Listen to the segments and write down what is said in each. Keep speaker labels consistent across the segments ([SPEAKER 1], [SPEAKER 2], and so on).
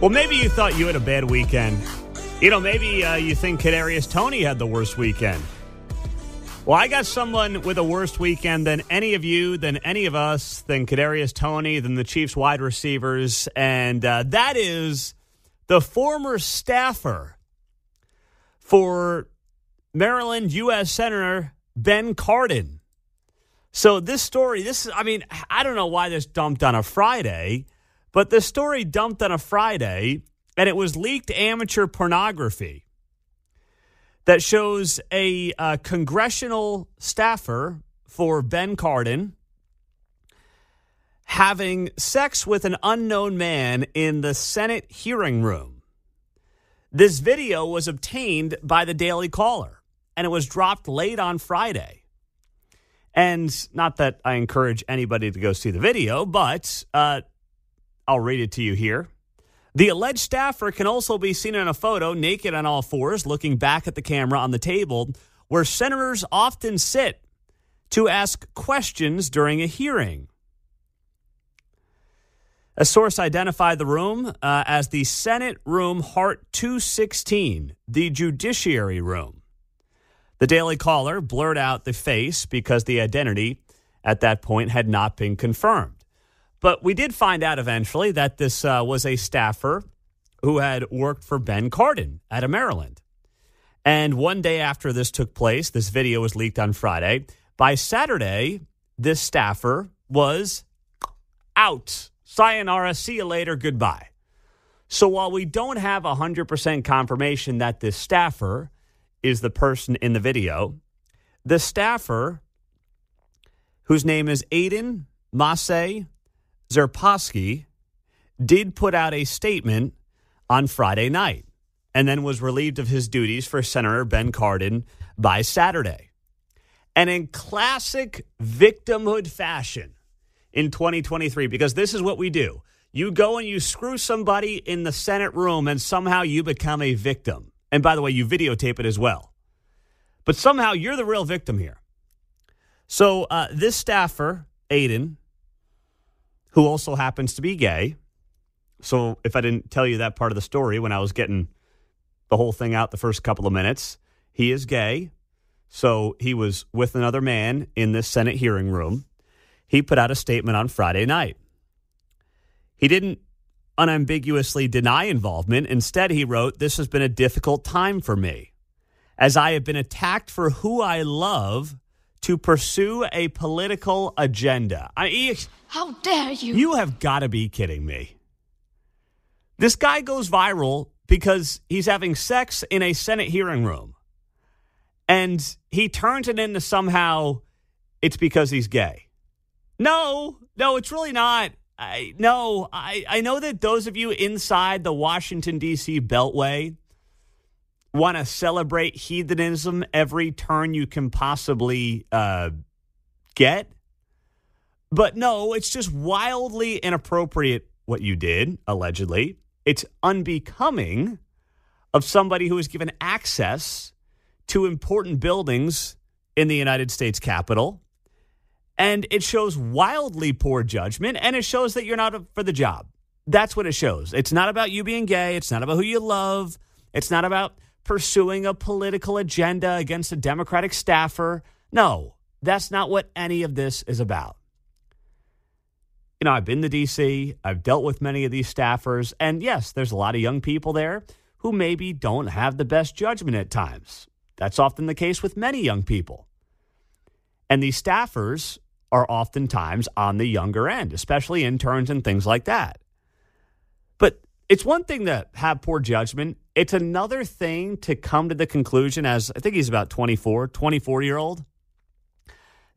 [SPEAKER 1] Well, maybe you thought you had a bad weekend. You know, maybe uh, you think Kadarius Toney had the worst weekend. Well, I got someone with a worse weekend than any of you, than any of us, than Kadarius Toney, than the Chiefs wide receivers, and uh, that is the former staffer for Maryland U.S. Senator Ben Cardin. So this story, this is, I mean, I don't know why this dumped on a Friday, but the story dumped on a Friday, and it was leaked amateur pornography that shows a uh, congressional staffer for Ben Cardin having sex with an unknown man in the Senate hearing room. This video was obtained by the Daily Caller, and it was dropped late on Friday. And not that I encourage anybody to go see the video, but uh, I'll read it to you here. The alleged staffer can also be seen in a photo naked on all fours, looking back at the camera on the table where senators often sit to ask questions during a hearing. A source identified the room uh, as the Senate Room Hart 216, the Judiciary Room. The Daily Caller blurred out the face because the identity at that point had not been confirmed. But we did find out eventually that this uh, was a staffer who had worked for Ben Cardin out of Maryland. And one day after this took place, this video was leaked on Friday. By Saturday, this staffer was out. Sayonara, see you later, goodbye. So while we don't have 100% confirmation that this staffer is the person in the video, the staffer, whose name is Aiden Maese Czeropski, did put out a statement on Friday night and then was relieved of his duties for Senator Ben Cardin by Saturday. And in classic victimhood fashion in 2023, because this is what we do you go and you screw somebody in the Senate room, and somehow you become a victim. And by the way, you videotape it as well. But somehow you're the real victim here. So uh, this staffer, Aiden, who also happens to be gay. So if I didn't tell you that part of the story when I was getting the whole thing out the first couple of minutes, he is gay. So he was with another man in this Senate hearing room. He put out a statement on Friday night. He didn't unambiguously deny involvement. Instead, he wrote, This has been a difficult time for me, as I have been attacked for who I love to pursue a political agenda. I,
[SPEAKER 2] How dare you?
[SPEAKER 1] You have got to be kidding me. This guy goes viral because he's having sex in a Senate hearing room. And he turns it into somehow it's because he's gay. No, no, it's really not. I no, I, I know that those of you inside the Washington D.C. Beltway want to celebrate heathenism every turn you can possibly uh, get. But no, it's just wildly inappropriate what you did, allegedly. It's unbecoming of somebody who is given access to important buildings in the United States Capitol. And it shows wildly poor judgment, and it shows that you're not for the job. That's what it shows. It's not about you being gay. It's not about who you love. It's not about pursuing a political agenda against a Democratic staffer. No, that's not what any of this is about. You know, I've been to DC, I've dealt with many of these staffers, and yes, there's a lot of young people there who maybe don't have the best judgment at times. That's often the case with many young people. And these staffers are oftentimes on the younger end, especially interns and things like that. It's one thing to have poor judgment. It's another thing to come to the conclusion, as I think he's about 24, 24 year old,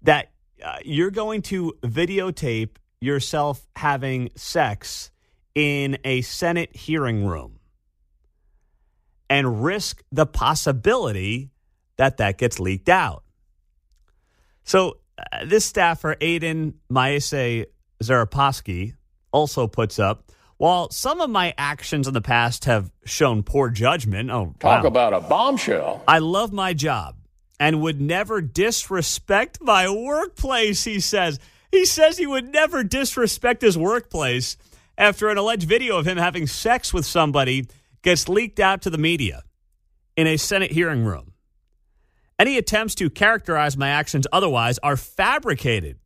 [SPEAKER 1] that uh, you're going to videotape yourself having sex in a Senate hearing room and risk the possibility that that gets leaked out. So, uh, this staffer, Aiden Maese Zaraposky, also puts up while some of my actions in the past have shown poor judgment. Oh,
[SPEAKER 3] talk
[SPEAKER 1] wow.
[SPEAKER 3] about a bombshell.
[SPEAKER 1] I love my job and would never disrespect my workplace, he says. He says he would never disrespect his workplace. after an alleged video of him having sex with somebody gets leaked out to the media in a Senate hearing room. Any attempts to characterize my actions otherwise are fabricated,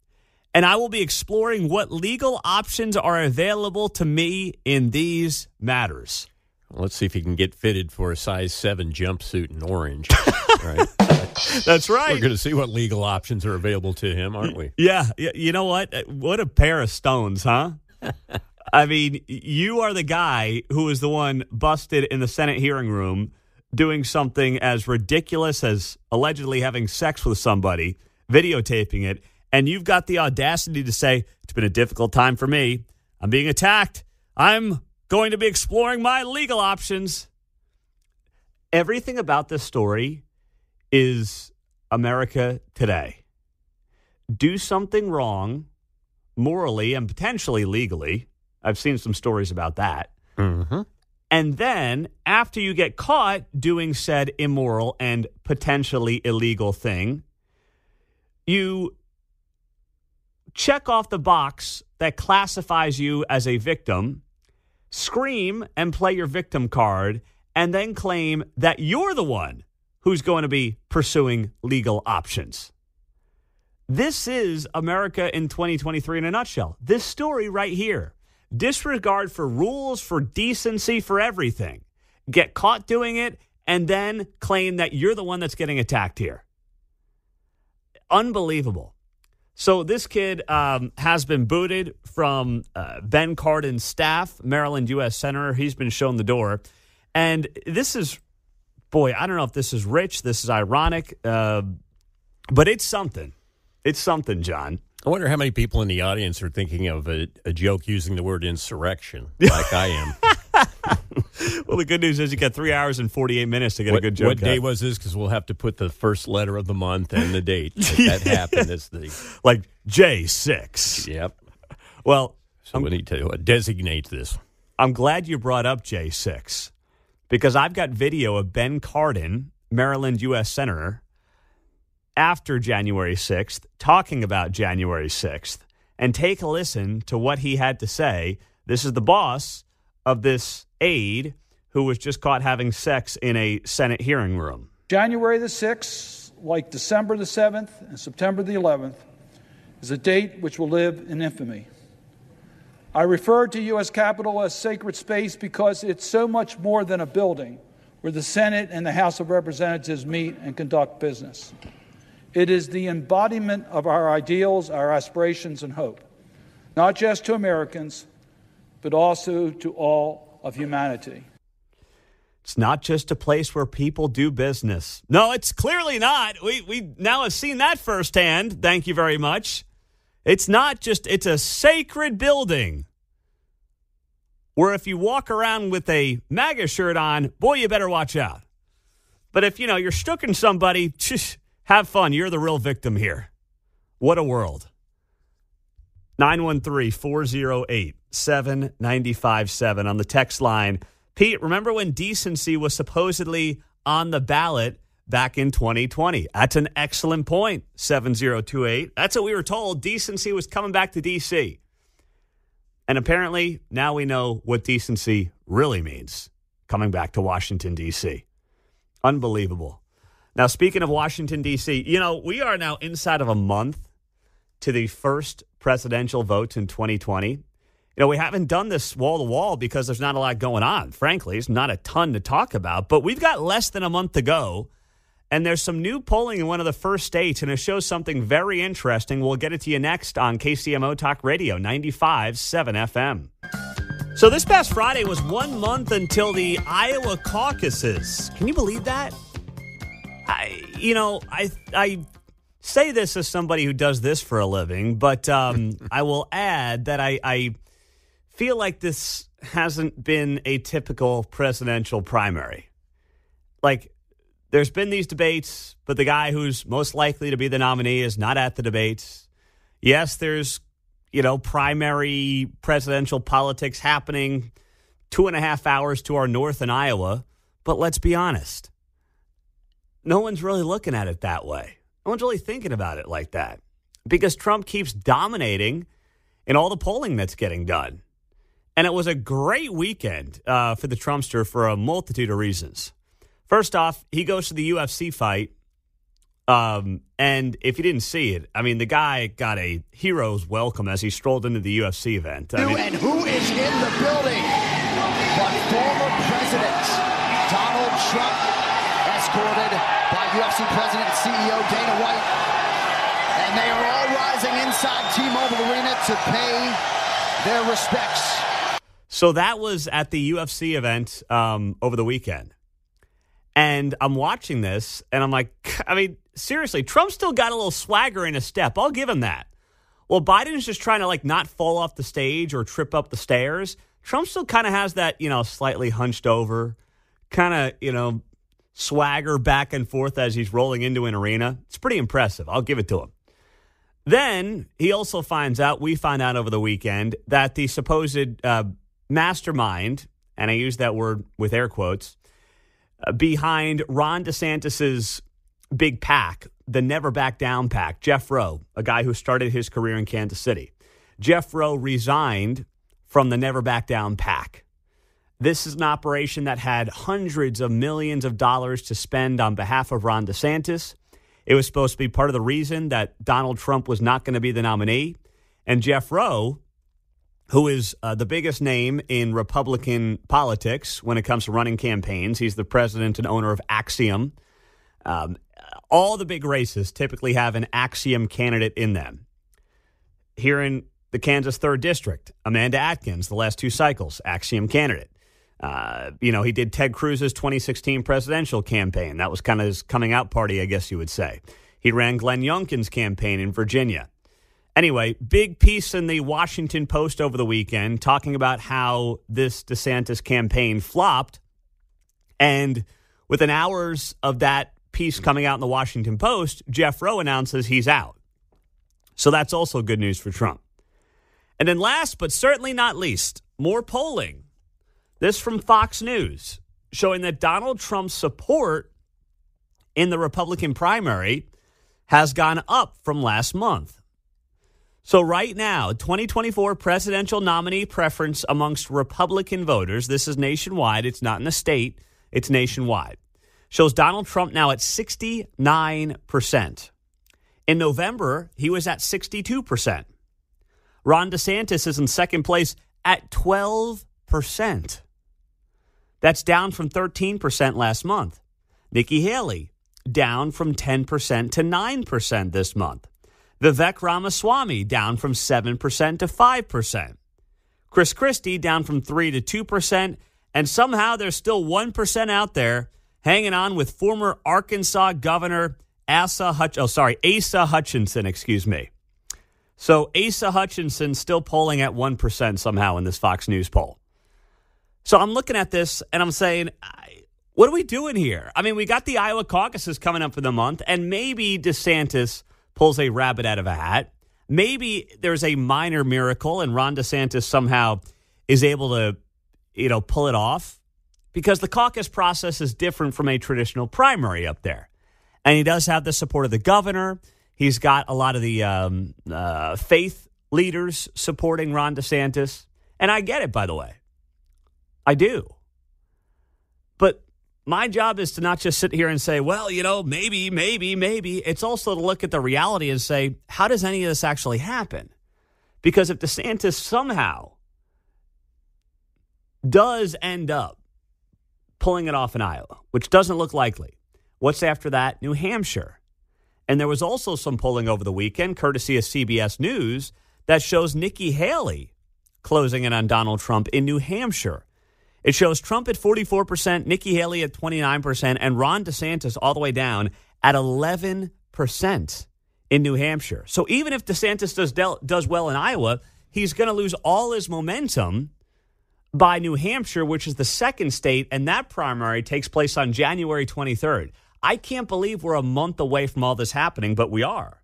[SPEAKER 1] and I will be exploring what legal options are available to me in these matters.
[SPEAKER 2] Let's see if he can get fitted for a size seven jumpsuit in orange. right.
[SPEAKER 1] That's right.
[SPEAKER 2] We're going to see what legal options are available to him, aren't we?
[SPEAKER 1] Yeah. You know what? Uh, what a pair of stones, huh? I mean, you are the guy who was the one busted in the Senate hearing room doing something as ridiculous as allegedly having sex with somebody, videotaping it, and you've got the audacity to say, It's been a difficult time for me. I'm being attacked. I'm going to be exploring my legal options. Everything about this story is America today. Do something wrong morally and potentially legally. I've seen some stories about that.
[SPEAKER 2] Mm-hmm.
[SPEAKER 1] And then after you get caught doing said immoral and potentially illegal thing, you check off the box that classifies you as a victim, scream and play your victim card, and then claim that you're the one who's going to be pursuing legal options. This is America in 2023 in a nutshell. This story right here. Disregard for rules, for decency, for everything. Get caught doing it and then claim that you're the one that's getting attacked here. Unbelievable. So this kid um, has been booted from uh, Ben Cardin's staff, Maryland U.S. Senator. He's been shown the door. And this is, boy, I don't know if this is rich, this is ironic, uh, but it's something. It's something, John.
[SPEAKER 2] I wonder how many people in the audience are thinking of a, a joke using the word insurrection, like I am.
[SPEAKER 1] Well, the good news is you got three hours and 48 minutes to get
[SPEAKER 2] what,
[SPEAKER 1] a good joke.
[SPEAKER 2] What day was this? Because we'll have to put the first letter of the month and the date that, that happened. As the
[SPEAKER 1] like J6.
[SPEAKER 2] Yep.
[SPEAKER 1] Well,
[SPEAKER 2] so we need to designate this.
[SPEAKER 1] I'm glad you brought up J6 because I've got video of Ben Cardin, Maryland U.S. Senator, after January 6th, talking about January 6th. And take a listen to what he had to say. This is the boss of this aide who was just caught having sex in a Senate hearing room.
[SPEAKER 3] January the 6th, like December the 7th and September the 11th, is a date which will live in infamy. I refer to U.S. Capitol as sacred space because it's so much more than a building where the Senate and the House of Representatives meet and conduct business. It is the embodiment of our ideals, our aspirations, and hope, not just to Americans, but also to all of humanity.
[SPEAKER 1] It's not just a place where people do business. No, it's clearly not. We we now have seen that firsthand. Thank you very much. It's not just it's a sacred building. Where if you walk around with a MAGA shirt on, boy, you better watch out. But if you know you're stooking somebody, have fun. You're the real victim here. What a world. 913 408 7957 on the text line. Pete, remember when decency was supposedly on the ballot back in 2020? That's an excellent point, 7028. That's what we were told. Decency was coming back to D.C. And apparently, now we know what decency really means coming back to Washington, D.C. Unbelievable. Now, speaking of Washington, D.C., you know, we are now inside of a month to the first presidential vote in 2020. You know, we haven't done this wall to wall because there's not a lot going on. Frankly, it's not a ton to talk about, but we've got less than a month to go. And there's some new polling in one of the first states, and it shows something very interesting. We'll get it to you next on KCMO Talk Radio 95 7 FM. So, this past Friday was one month until the Iowa caucuses. Can you believe that? I, you know, I, I say this as somebody who does this for a living, but um, I will add that I, I feel like this hasn't been a typical presidential primary. Like, there's been these debates, but the guy who's most likely to be the nominee is not at the debates. Yes, there's, you know, primary presidential politics happening two and a half hours to our north in Iowa, but let's be honest no one's really looking at it that way. No one's really thinking about it like that because Trump keeps dominating in all the polling that's getting done. And it was a great weekend uh, for the Trumpster for a multitude of reasons. First off, he goes to the UFC fight. Um, and if you didn't see it, I mean, the guy got a hero's welcome as he strolled into the UFC event. I mean,
[SPEAKER 4] and who is in the building but former President Donald Trump, escorted by UFC President and CEO Dana White. And they are all rising inside T-Mobile Arena to pay their respects.
[SPEAKER 1] So that was at the UFC event um, over the weekend. And I'm watching this and I'm like, I mean, seriously, Trump still got a little swagger in his step. I'll give him that. Well, Biden's just trying to like not fall off the stage or trip up the stairs. Trump still kind of has that, you know, slightly hunched over, kind of, you know, swagger back and forth as he's rolling into an arena. It's pretty impressive. I'll give it to him. Then he also finds out, we find out over the weekend, that the supposed uh, mastermind, and I use that word with air quotes, uh, behind Ron DeSantis's big PAC, the Never Back Down PAC, Jeff Roe, a guy who started his career in Kansas City. Jeff Roe resigned from the Never Back Down PAC. This is an operation that had hundreds of millions of dollars to spend on behalf of Ron DeSantis. It was supposed to be part of the reason that Donald Trump was not going to be the nominee. And Jeff Roe, who is uh, the biggest name in Republican politics when it comes to running campaigns, he's the president and owner of Axiom. Um, all the big races typically have an Axiom candidate in them. Here in the Kansas 3rd District, Amanda Adkins, the last two cycles, Axiom candidate. Uh, you know, he did Ted Cruz's 2016 presidential campaign. That was kind of his coming out party, I guess you would say. He ran Glenn Youngkin's campaign in Virginia. Anyway, big piece in the Washington Post over the weekend talking about how this DeSantis campaign flopped. And within hours of that piece coming out in the Washington Post, Jeff Roe announces he's out. So that's also good news for Trump. And then last but certainly not least, more polling. This from Fox News showing that Donald Trump's support in the Republican primary has gone up from last month. So, right now, 2024 presidential nominee preference amongst Republican voters, this is nationwide, it's not in the state, it's nationwide, shows Donald Trump now at 69%. In November, he was at 62%. Ron DeSantis is in second place at 12%. That's down from 13% last month. Nikki Haley, down from 10% to 9% this month. Vivek Ramaswamy, down from 7% to 5%. Chris Christie, down from 3 to 2%. And somehow there's still 1% out there hanging on with former Arkansas Governor Asa Hutch- oh, sorry, Asa Hutchinson, excuse me. So Asa Hutchinson still polling at 1% somehow in this Fox News poll. So I'm looking at this and I'm saying, what are we doing here? I mean, we got the Iowa caucuses coming up for the month, and maybe DeSantis pulls a rabbit out of a hat. Maybe there's a minor miracle and Ron DeSantis somehow is able to, you know, pull it off because the caucus process is different from a traditional primary up there. And he does have the support of the governor. He's got a lot of the um, uh, faith leaders supporting Ron DeSantis. And I get it, by the way. I do. My job is to not just sit here and say, well, you know, maybe, maybe, maybe. It's also to look at the reality and say, how does any of this actually happen? Because if DeSantis somehow does end up pulling it off in Iowa, which doesn't look likely, what's after that? New Hampshire. And there was also some polling over the weekend, courtesy of CBS News, that shows Nikki Haley closing in on Donald Trump in New Hampshire. It shows Trump at 44%, Nikki Haley at 29%, and Ron DeSantis all the way down at 11% in New Hampshire. So even if DeSantis does, del- does well in Iowa, he's going to lose all his momentum by New Hampshire, which is the second state, and that primary takes place on January 23rd. I can't believe we're a month away from all this happening, but we are.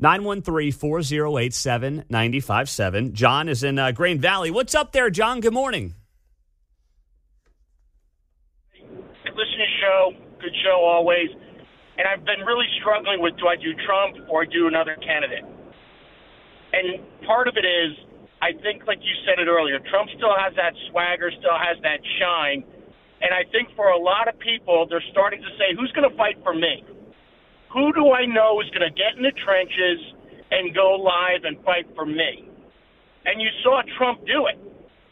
[SPEAKER 1] 913 408 7957. John is in uh, Grain Valley. What's up there, John? Good morning.
[SPEAKER 5] listen to the show. Good show always. And I've been really struggling with do I do Trump or do another candidate? And part of it is I think, like you said it earlier, Trump still has that swagger, still has that shine. And I think for a lot of people, they're starting to say, who's going to fight for me? Who do I know is going to get in the trenches and go live and fight for me? And you saw Trump do it.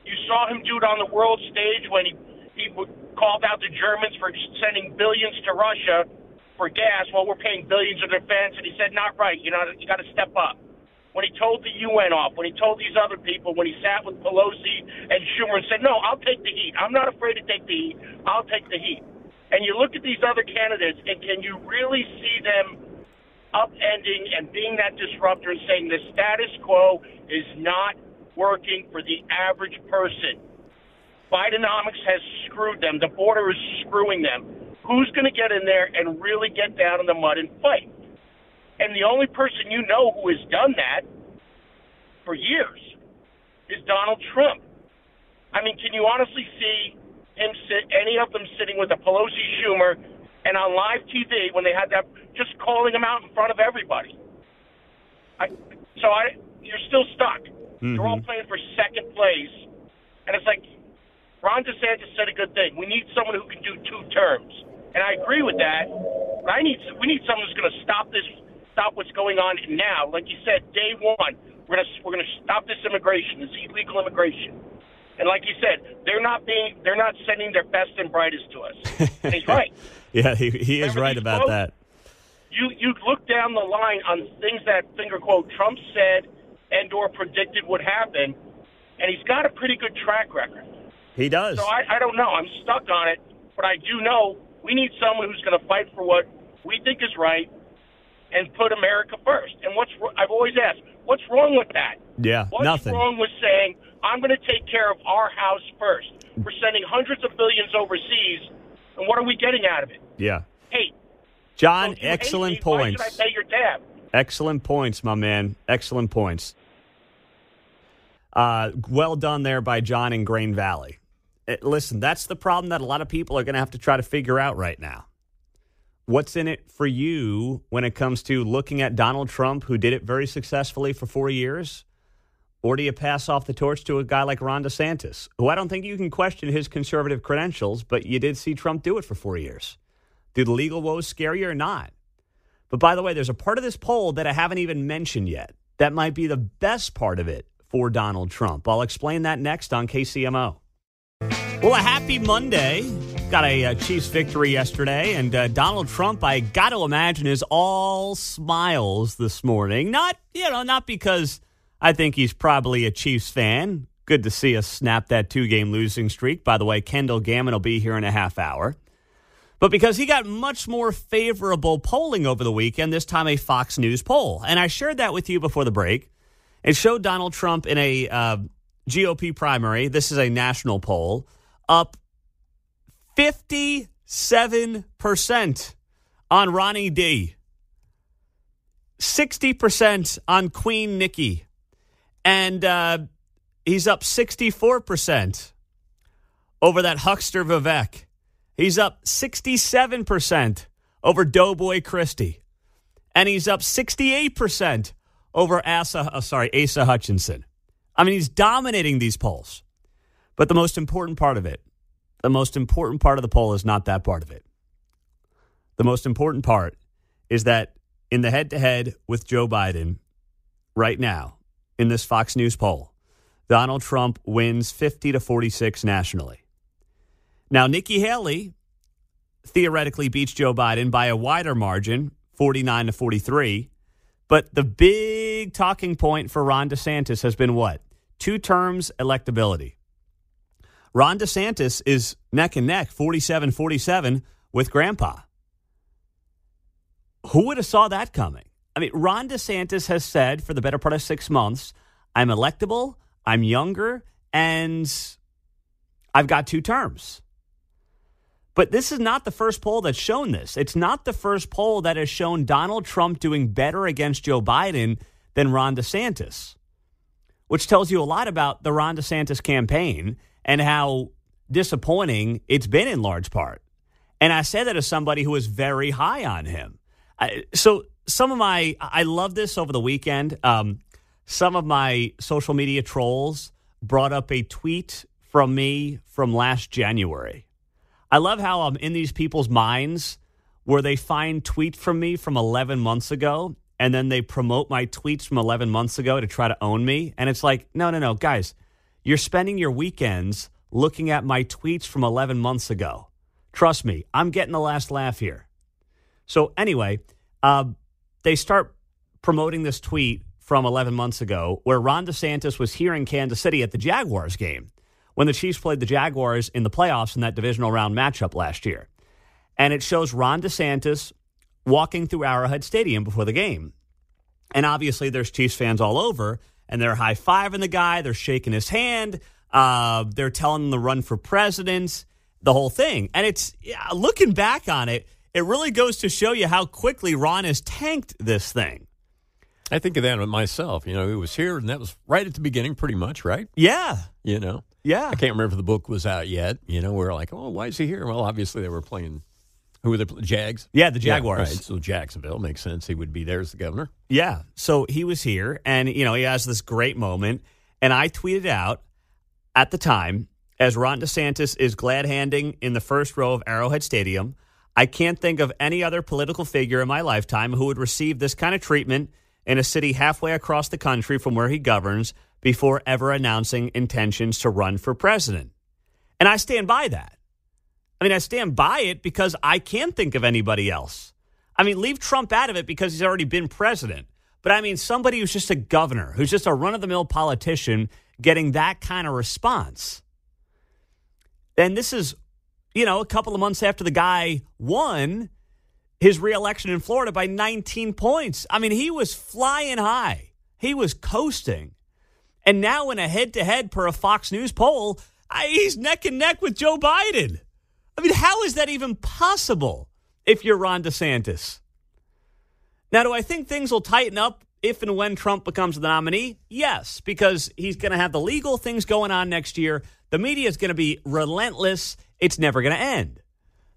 [SPEAKER 5] You saw him do it on the world stage when he, he called out the Germans for sending billions to Russia for gas while we're paying billions of defense. And he said, not right. You know, you got to step up when he told the UN off, when he told these other people, when he sat with Pelosi and Schumer and said, no, I'll take the heat. I'm not afraid to take the heat. I'll take the heat. And you look at these other candidates, and can you really see them upending and being that disruptor and saying the status quo is not working for the average person? Bidenomics has screwed them. The border is screwing them. Who's going to get in there and really get down in the mud and fight? And the only person you know who has done that for years is Donald Trump. I mean, can you honestly see him sit, any of them sitting with a Pelosi Schumer and on live TV when they had that, just calling him out in front of everybody? I, so I, you're still stuck. Mm-hmm. You're all playing for second place, and it's like Ron DeSantis said a good thing. We need someone who can do two terms, and I agree with that. But I need we need someone who's going to stop this stop what's going on now. Like you said, day one, we're gonna we're gonna stop this immigration, this illegal immigration. And like you said, they're not being they're not sending their best and brightest to us. And he's right.
[SPEAKER 1] yeah, he, he is right about quotes, that.
[SPEAKER 5] You you look down the line on things that finger quote Trump said and or predicted would happen, and he's got a pretty good track record.
[SPEAKER 1] He does.
[SPEAKER 5] So I, I don't know. I'm stuck on it, but I do know we need someone who's going to fight for what we think is right and put America first. And what's I've always asked, what's wrong with that?
[SPEAKER 1] Yeah,
[SPEAKER 5] what's
[SPEAKER 1] nothing.
[SPEAKER 5] wrong with saying I'm going to take care of our house first? We're sending hundreds of billions overseas, and what are we getting out of it?
[SPEAKER 1] Yeah.
[SPEAKER 5] Hate.
[SPEAKER 1] John, so excellent
[SPEAKER 5] me,
[SPEAKER 1] points.
[SPEAKER 5] Why should I pay your tab?
[SPEAKER 1] Excellent points, my man. Excellent points. Uh, well done there by John in Grain Valley. Uh, listen, that's the problem that a lot of people are going to have to try to figure out right now. What's in it for you when it comes to looking at Donald Trump, who did it very successfully for four years? Or do you pass off the torch to a guy like Ron DeSantis, who I don't think you can question his conservative credentials, but you did see Trump do it for four years? Do the legal woes scare you or not? But by the way, there's a part of this poll that I haven't even mentioned yet. That might be the best part of it for Donald Trump. I'll explain that next on KCMO. Well, a happy Monday. Got a, uh, Chiefs victory yesterday, and uh, Donald Trump, I got to imagine, is all smiles this morning. Not, you know, not because I think he's probably a Chiefs fan. Good to see us snap that two game losing streak. By the way, Kendall Gammon will be here in a half hour. But because he got much more favorable polling over the weekend, this time a Fox News poll. And I shared that with you before the break. It showed Donald Trump in a uh, GOP primary. This is a national poll up 57% on Ronnie D, 60% on Queen Nikki, and uh, he's up 64% over that huckster Vivek. He's up 67% over Doughboy Christie. And he's up 68% over Asa, uh, sorry, Asa Hutchinson. I mean, he's dominating these polls. But the most important part of it, the most important part of the poll is not that part of it. The most important part is that in the head to head with Joe Biden right now, in this Fox News poll, Donald Trump wins 50 to 46 nationally. Now, Nikki Haley theoretically beats Joe Biden by a wider margin, 49 to 43. But the big talking point for Ron DeSantis has been what? Two terms electability. Ron DeSantis is neck and neck, 47 47 with Grandpa. Who would have saw that coming? I mean, Ron DeSantis has said for the better part of six months, I'm electable, I'm younger, and I've got two terms. But this is not the first poll that's shown this. It's not the first poll that has shown Donald Trump doing better against Joe Biden than Ron DeSantis, which tells you a lot about the Ron DeSantis campaign and how disappointing it's been in large part. And I say that as somebody who is very high on him. I, so some of my, I love this over the weekend. Um, some of my social media trolls brought up a tweet from me from last January. I love how I'm in these people's minds where they find tweet from me from 11 months ago and then they promote my tweets from 11 months ago to try to own me. And it's like, no, no, no, guys, you're spending your weekends looking at my tweets from 11 months ago. Trust me, I'm getting the last laugh here. So, anyway, uh, they start promoting this tweet from 11 months ago where Ron DeSantis was here in Kansas City at the Jaguars game when the Chiefs played the Jaguars in the playoffs in that divisional round matchup last year. And it shows Ron DeSantis walking through Arrowhead Stadium before the game. And obviously, there's Chiefs fans all over, and they're high fiving the guy, they're shaking his hand, uh, they're telling him to run for president, the whole thing. And it's yeah, looking back on it, it really goes to show you how quickly Ron has tanked this thing.
[SPEAKER 2] I think of that myself. You know, it was here, and that was right at the beginning, pretty much, right?
[SPEAKER 1] Yeah.
[SPEAKER 2] You know,
[SPEAKER 1] Yeah.
[SPEAKER 2] I can't remember if the book was out yet. You know, we are like, oh, why is he here? Well, obviously they were playing. Who were the Jags?
[SPEAKER 1] Yeah, the Jaguars.
[SPEAKER 2] right. So Jacksonville makes sense. He would be there as the governor.
[SPEAKER 1] Yeah. So he was here and, you know, he has this great moment. And I tweeted out at the time, as Ron DeSantis is glad handing in the first row of Arrowhead Stadium, I can't think of any other political figure in my lifetime who would receive this kind of treatment in a city halfway across the country from where he governs before ever announcing intentions to run for president. And I stand by that. I mean, I stand by it because I can't think of anybody else. I mean, leave Trump out of it because he's already been president. But I mean, somebody who's just a governor, who's just a run of the mill politician getting that kind of response. And this is, you know, a couple of months after the guy won his reelection in Florida by 19 points. I mean, he was flying high, he was coasting. And now, in a head to head per a Fox News poll, I, he's neck and neck with Joe Biden. I mean, how is that even possible if you're Ron DeSantis? Now, do I think things will tighten up if and when Trump becomes the nominee? Yes, because he's going to have the legal things going on next year. The media is going to be relentless. It's never going to end.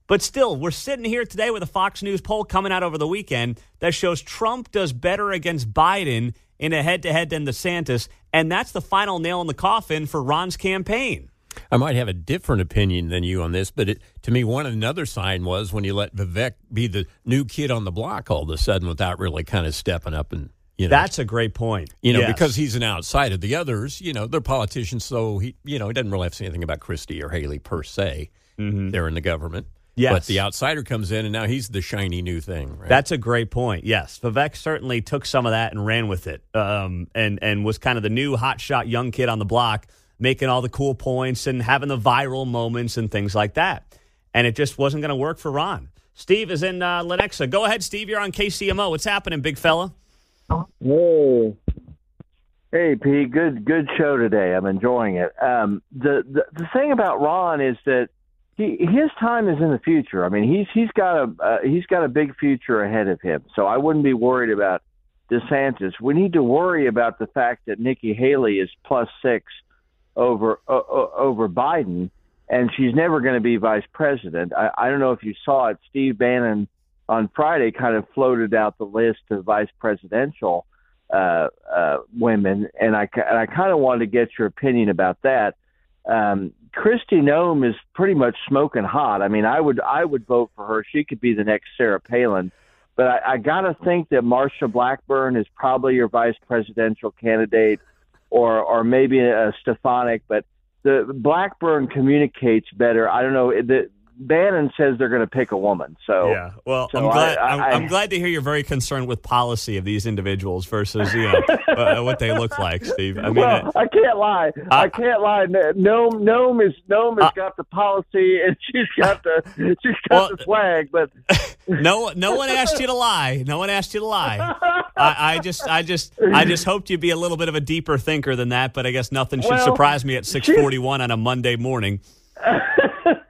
[SPEAKER 1] But still, we're sitting here today with a Fox News poll coming out over the weekend that shows Trump does better against Biden in a head to head than DeSantis. And that's the final nail in the coffin for Ron's campaign.
[SPEAKER 2] I might have a different opinion than you on this, but it, to me, one another sign was when you let Vivek be the new kid on the block all of a sudden without really kind of stepping up and you know
[SPEAKER 1] That's a great point.
[SPEAKER 2] you know
[SPEAKER 1] Yes.
[SPEAKER 2] because he's an outsider. The others, you know, they're politicians, so he you know he doesn't really have to say anything about Christie or Haley per se. They're in the government.
[SPEAKER 1] Mm-hmm. Yes.
[SPEAKER 2] but the outsider comes in, and now he's the shiny new thing. Right?
[SPEAKER 1] That's a great point. Yes, Vivek certainly took some of that and ran with it, um, and and was kind of the new hotshot young kid on the block, making all the cool points and having the viral moments and things like that. And it just wasn't going to work for Ron. Steve is in uh, Lenexa. Go ahead, Steve. You're on KCMO. What's happening, big fella?
[SPEAKER 6] Hey, hey, Pete. Good, good show today. I'm enjoying it. Um, the, the the thing about Ron is that he his time is in the future. I mean, he's he's got a uh, he's got a big future ahead of him. So I wouldn't be worried about DeSantis. We need to worry about the fact that Nikki Haley is plus six over uh, over Biden, and she's never going to be vice president. I, I don't know if you saw it. Steve Bannon on Friday kind of floated out the list of vice presidential uh, uh, women, and I and I kind of wanted to get your opinion about that. Um, Kristi Noem is pretty much smoking hot. I mean, I would I would vote for her. She could be the next Sarah Palin. But I, I got to think that Marsha Blackburn is probably your vice presidential candidate, or or maybe a Stefanik. But the Blackburn communicates better. I don't know. The, Bannon says they're going to pick a woman. So
[SPEAKER 1] Yeah, well,
[SPEAKER 6] so
[SPEAKER 1] I'm glad.
[SPEAKER 6] I-
[SPEAKER 1] I,
[SPEAKER 6] I-
[SPEAKER 1] am glad to hear you're very concerned with policy of these individuals versus you know uh, what they look like, Steve. I mean,
[SPEAKER 6] well,
[SPEAKER 1] uh,
[SPEAKER 6] I can't lie. I can't lie. Noem, Noem is Noem has
[SPEAKER 1] Uh,
[SPEAKER 6] got the policy and she's got the she's got
[SPEAKER 1] Well,
[SPEAKER 6] the flag. But
[SPEAKER 1] no, no one asked you to lie. No one asked you to lie. I, I just, I just, I just hoped you'd be a little bit of a deeper thinker than that. But I guess nothing should
[SPEAKER 6] Well,
[SPEAKER 1] surprise me at 6:41 on a Monday morning.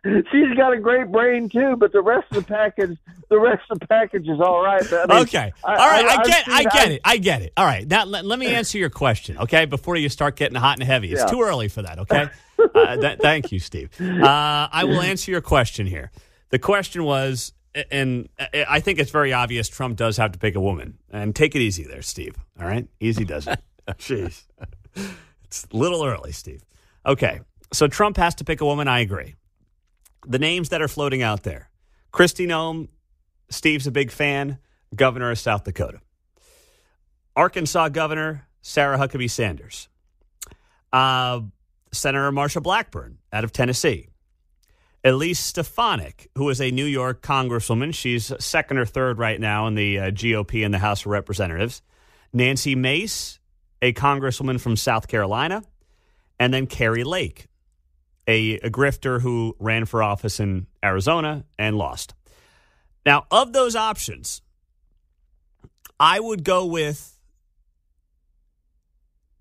[SPEAKER 6] she's got a great brain too. But the rest of the package, the rest of the package is all right. I mean,
[SPEAKER 1] Okay.
[SPEAKER 6] I-
[SPEAKER 1] All right. I,
[SPEAKER 6] I've
[SPEAKER 1] get.
[SPEAKER 6] seen-
[SPEAKER 1] I get
[SPEAKER 6] I've-
[SPEAKER 1] it. I get it. All right. Now let, let me answer your question. Okay. Before you start getting hot and heavy, it's
[SPEAKER 6] Yeah.
[SPEAKER 1] too early for that. Okay. uh, th- thank you, Steve. Uh, I will answer your question here. The question was, and I think it's very obvious Trump does have to pick a woman. And take it easy there, Steve. All right. Easy does it. Jeez. It's a little early, Steve. Okay. So Trump has to pick a woman. I agree. The names that are floating out there Kristi Noem, Steve's a big fan, governor of South Dakota. Arkansas governor, Sarah Huckabee Sanders. Uh, Senator Marsha Blackburn out of Tennessee. Elise Stefanik, who is a New York congresswoman. She's second or third right now in the uh, GOP in the House of Representatives. Nancy Mace, a congresswoman from South Carolina. And then Kari Lake, a, a grifter who ran for office in Arizona and lost. Now, of those options, I would go with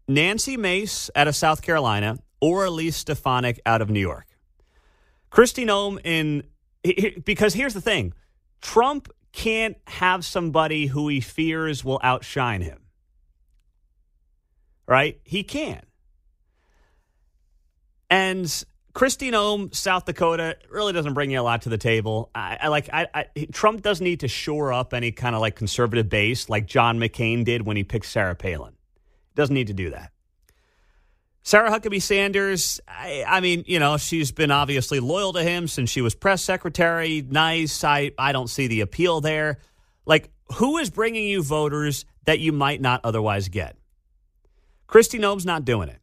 [SPEAKER 1] Nancy Mace out of South Carolina or Elise Stefanik out of New York. Kristi Noem in because here's the thing: Trump can't have somebody who he fears will outshine him. Right? He can. And Christine Noem, South Dakota, really doesn't bring you a lot to the table. I, I like. I, I, Trump doesn't need to shore up any kind of like conservative base like John McCain did when he picked Sarah Palin. Doesn't need to do that. Sarah Huckabee Sanders, I, I, mean, you know, she's been obviously loyal to him since she was press secretary. Nice. I, I don't see the appeal there. Like, who is bringing you voters that you might not otherwise get? Kristi Noem's not doing it.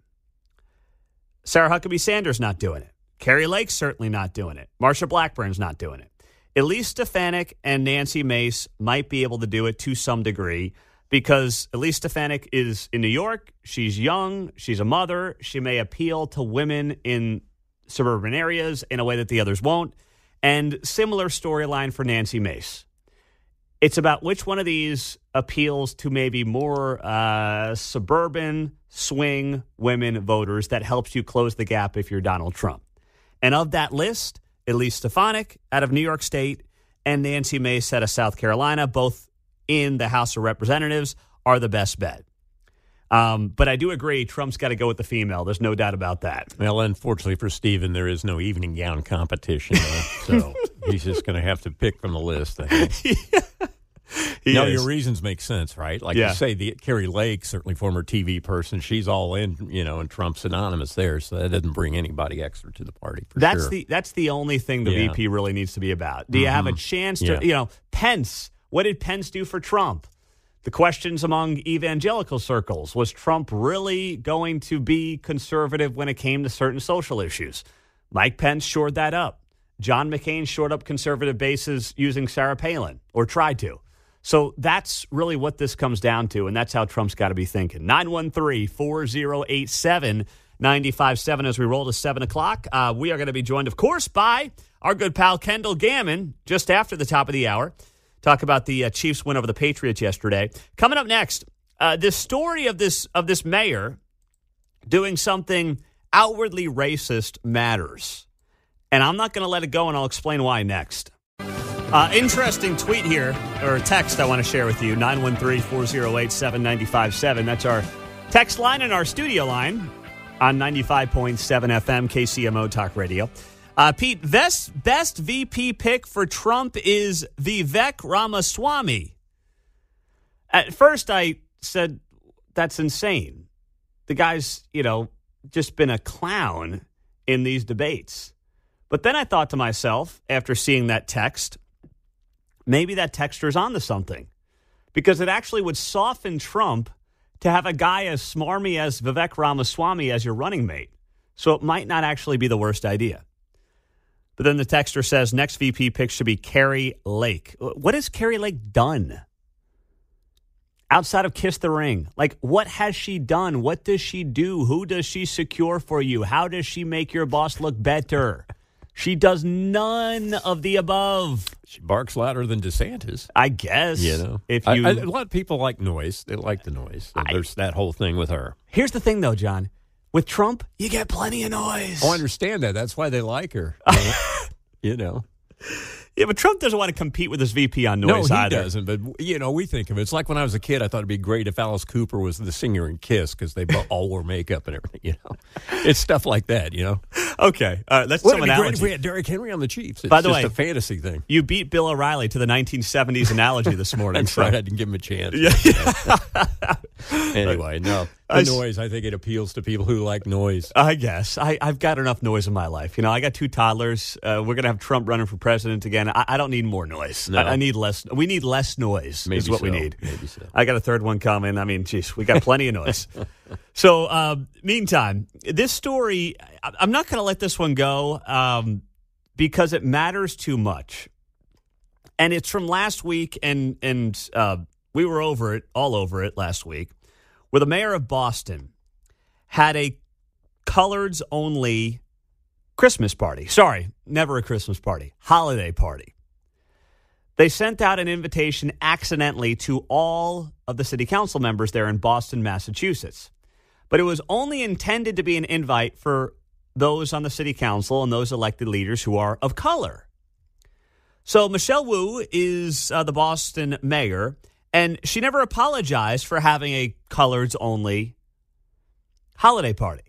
[SPEAKER 1] Sarah Huckabee Sanders not doing it. Kari Lake's certainly not doing it. Marsha Blackburn's not doing it. Elise Stefanik and Nancy Mace might be able to do it to some degree because Elise Stefanik is in New York. She's young. She's a mother. She may appeal to women in suburban areas in a way that the others won't. And similar storyline for Nancy Mace. It's about which one of these appeals to maybe more uh, suburban swing women voters that helps you close the gap if you're Donald Trump. And of that list, Elise Stefanik out of New York State and Nancy Mace out of South Carolina, both in the House of Representatives, are the best bet. Um, but I do agree, Trump's got to go with the female. There's no doubt about that.
[SPEAKER 2] Well, unfortunately for Stephen, there is no evening gown competition, uh, so he's just going to have to pick from the list. I think.
[SPEAKER 1] He
[SPEAKER 2] no,
[SPEAKER 1] is.
[SPEAKER 2] your reasons make sense, right? Like
[SPEAKER 1] Yeah.
[SPEAKER 2] you say, the Kari Lake, certainly former TV person, she's all in, you know, and Trump's anonymous there, so that doesn't bring anybody extra to the party. For
[SPEAKER 1] That's
[SPEAKER 2] sure.
[SPEAKER 1] the that's the only thing the
[SPEAKER 2] Yeah. Mm-hmm.
[SPEAKER 1] VP really needs to be about. Do you have a chance to,
[SPEAKER 2] Yeah.
[SPEAKER 1] you know, Pence? What did Pence do for Trump? The questions among evangelical circles was Trump really going to be conservative when it came to certain social issues? Mike Pence shored that up. John McCain shored up conservative bases using Sarah Palin or tried to. So that's really what this comes down to, and that's how Trump's got to be thinking. 913 4087 957 as we roll to 7 o'clock. Uh, we are going to be joined, of course, by our good pal Kendall Gammon just after the top of the hour. Talk about the uh, Chiefs win over the Patriots yesterday. Coming up next, uh, this story of this of this mayor doing something outwardly racist matters. And I'm not going to let it go, and I'll explain why next. Uh, interesting tweet here, or text I want to share with you 913 408 7957. That's our text line and our studio line on 95.7 FM KCMO Talk Radio. Uh, Pete, best, best VP pick for Trump is Vivek Ramaswamy. At first, I said, that's insane. The guy's, you know, just been a clown in these debates. But then I thought to myself, after seeing that text, maybe that texter's onto something because it actually would soften Trump to have a guy as smarmy as Vivek Ramaswamy as your running mate. So it might not actually be the worst idea. But then the texter says next VP pick should be Kari Lake. What has Kari Lake done? Outside of Kiss the Ring, like what has she done? What does she do? Who does she secure for you? How does she make your boss look better? She does none of the above.
[SPEAKER 2] She barks louder than DeSantis.
[SPEAKER 1] I guess.
[SPEAKER 2] You know,
[SPEAKER 1] if you
[SPEAKER 2] I- a lot of people like noise. They like the noise. So
[SPEAKER 1] I-
[SPEAKER 2] there's that whole thing with her.
[SPEAKER 1] here's the thing though, John. With Trump, you get plenty of noise.
[SPEAKER 2] Oh, I understand that. That's why they like her. you know.
[SPEAKER 1] Yeah, but Trump doesn't want to compete with his VP on noise.
[SPEAKER 2] No, he
[SPEAKER 1] either.
[SPEAKER 2] doesn't. But you know, we think of it. It's like when I was a kid. I thought it'd be great if Alice Cooper was the singer in Kiss because they all wore makeup and everything. You know, it's stuff like that. You know,
[SPEAKER 1] Okay, all right, that's
[SPEAKER 2] wouldn't
[SPEAKER 1] some
[SPEAKER 2] it be great if we had Derrick Henry on the Chiefs? It's
[SPEAKER 1] By the
[SPEAKER 2] just
[SPEAKER 1] way-
[SPEAKER 2] a fantasy thing.
[SPEAKER 1] You beat Bill O'Reilly to the 1970s analogy this morning.
[SPEAKER 2] That's
[SPEAKER 1] so-
[SPEAKER 2] right. I didn't give him a chance. Yeah. anyway, no. The noise, I think it appeals to people who like noise.
[SPEAKER 1] I guess I, I've got enough noise in my life. You know, I got two toddlers. Uh, we're gonna have Trump running for president again. I, I don't need more noise.
[SPEAKER 2] No.
[SPEAKER 1] I, I need less. We need less noise.
[SPEAKER 2] Maybe
[SPEAKER 1] is what we need.
[SPEAKER 2] Maybe so.
[SPEAKER 1] I got a third one coming. I mean, geez, we got plenty of noise. so, uh, meantime, this story, I- I'm not going to let this one go um, because it matters too much, and it's from last week, and and uh, we were over it, all over it last week, where the mayor of Boston had a coloreds only Christmas party. Sorry, never a Christmas party, holiday party. They sent out an invitation accidentally to all of the city council members there in Boston, Massachusetts. But it was only intended to be an invite for those on the city council and those elected leaders who are of color. So Michelle Wu is uh, the Boston mayor, and she never apologized for having a coloreds only holiday party.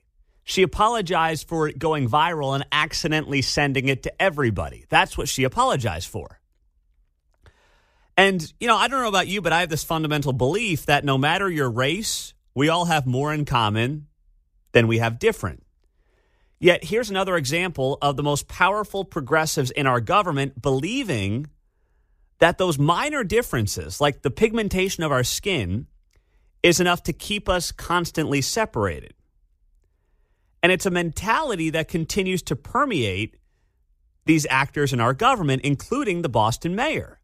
[SPEAKER 1] She apologized for it going viral and accidentally sending it to everybody. That's what she apologized for. And, you know, I don't know about you, but I have this fundamental belief that no matter your race, we all have more in common than we have different. Yet, here's another example of the most powerful progressives in our government believing that those minor differences, like the pigmentation of our skin, is enough to keep us constantly separated. And it's a mentality that continues to permeate these actors in our government, including the Boston mayor.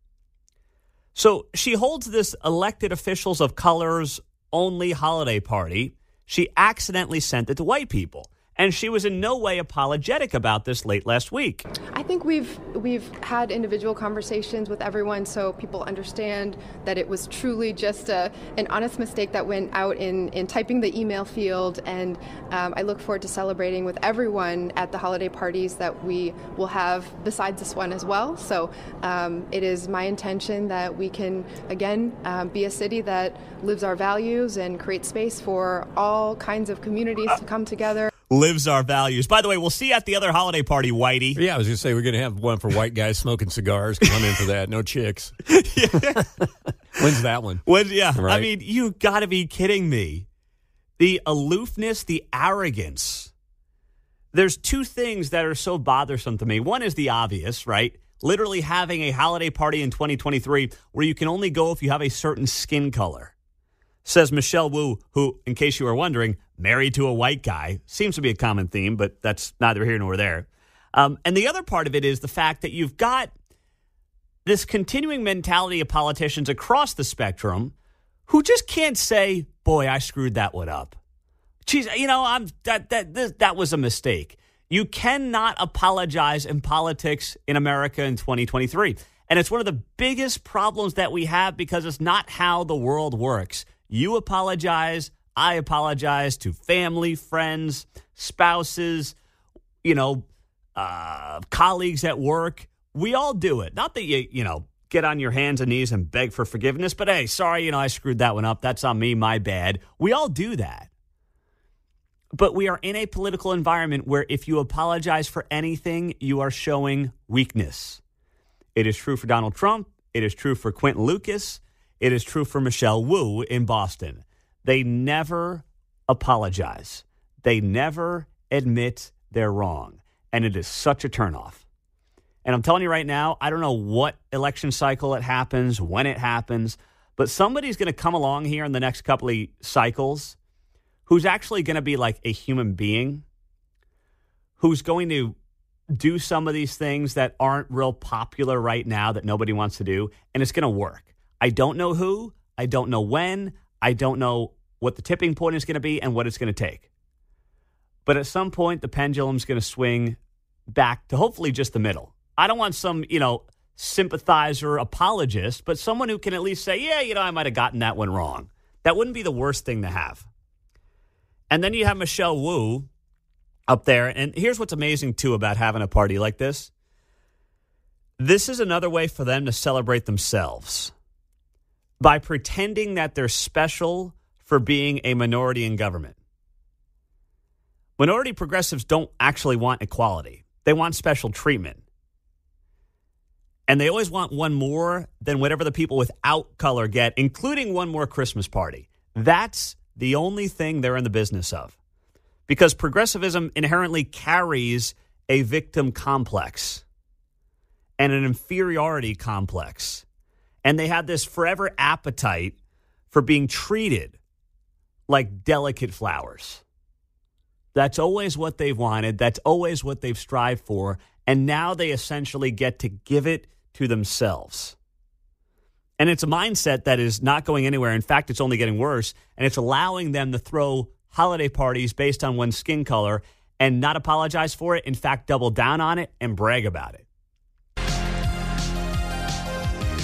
[SPEAKER 1] So she holds this elected officials of colors only holiday party. She accidentally sent it to white people. And she was in no way apologetic about this late last week.
[SPEAKER 7] I think we've we've had individual conversations with everyone so people understand that it was truly just a, an honest mistake that went out in, in typing the email field and um, I look forward to celebrating with everyone at the holiday parties that we will have besides this one as well. So um, it is my intention that we can again um, be a city that lives our values and create space for all kinds of communities to come together.
[SPEAKER 1] Lives our values. By the way, we'll see you at the other holiday party, Whitey.
[SPEAKER 2] Yeah, I was going to say we're going to have one for white guys smoking cigars. Come in for that. No chicks. When's that one?
[SPEAKER 1] When, yeah, I mean, you got to be kidding me. The aloofness, the arrogance. There's two things that are so bothersome to me. One is the obvious, right? Literally having a holiday party in 2023 where you can only go if you have a certain skin color. Says Michelle Wu, who, in case you are wondering, married to a white guy. Seems to be a common theme, but that's neither here nor there. Um, and the other part of it is the fact that you've got this continuing mentality of politicians across the spectrum who just can't say, "Boy, I screwed that one up." Geez, you know, I'm that that this, that was a mistake. You cannot apologize in politics in America in 2023. And it's one of the biggest problems that we have because it's not how the world works. You apologize, I apologize to family, friends, spouses, you know, uh, colleagues at work. We all do it. Not that you, you know, get on your hands and knees and beg for forgiveness, but hey, sorry, you know, I screwed that one up. That's on me, my bad. We all do that. But we are in a political environment where if you apologize for anything, you are showing weakness. It is true for Donald Trump. It is true for Quinton Lucas. It is true for Michelle Wu in Boston. They never apologize. They never admit they're wrong. And it is such a turnoff. And I'm telling you right now, I don't know what election cycle it happens, when it happens, but somebody's going to come along here in the next couple of cycles who's actually going to be like a human being, who's going to do some of these things that aren't real popular right now that nobody wants to do, and it's going to work. I don't know who, I don't know when, I don't know what the tipping point is going to be and what it's going to take. But at some point, the pendulum's going to swing back to hopefully just the middle. I don't want some, you know, sympathizer apologist, but someone who can at least say, yeah, you know, I might have gotten that one wrong. That wouldn't be the worst thing to have. And then you have Michelle Wu up there. And here's what's amazing, too, about having a party like this this is another way for them to celebrate themselves by pretending that they're special for being a minority in government. Minority progressives don't actually want equality, they want special treatment. And they always want one more than whatever the people without color get, including one more Christmas party. That's the only thing they're in the business of. Because progressivism inherently carries a victim complex and an inferiority complex. And they have this forever appetite for being treated like delicate flowers. That's always what they've wanted. That's always what they've strived for. And now they essentially get to give it to themselves. And it's a mindset that is not going anywhere. In fact, it's only getting worse. And it's allowing them to throw holiday parties based on one's skin color and not apologize for it. In fact, double down on it and brag about it.